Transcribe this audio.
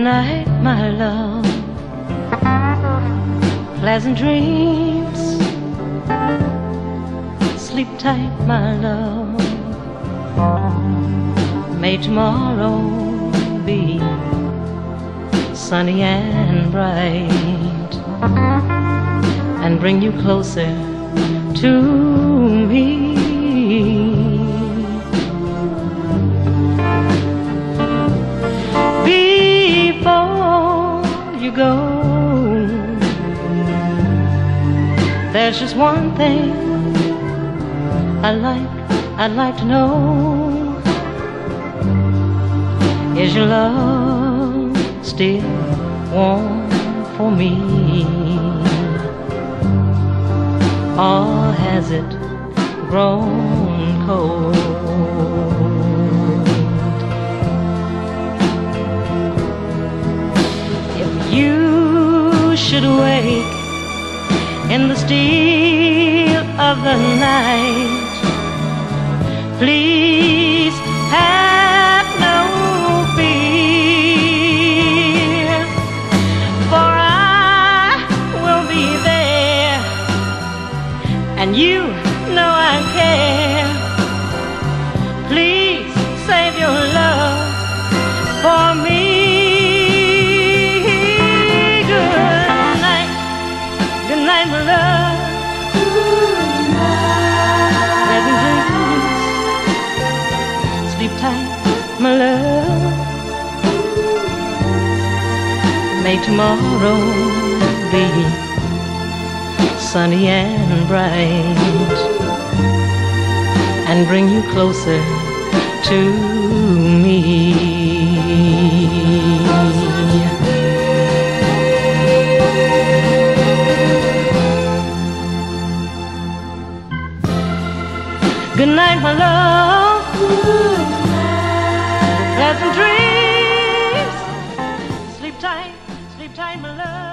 night, my love. Pleasant dreams. Sleep tight, my love. May tomorrow be sunny and bright and bring you closer to me. You go, there's just one thing I'd like, I'd like to know. Is your love still warm for me? Or has it grown cold? You should wake in the still of the night, please have no fear, for I will be there, and you know I care. Tight, my love. May tomorrow be sunny and bright and bring you closer to me. Good night, my love. Tight, my love.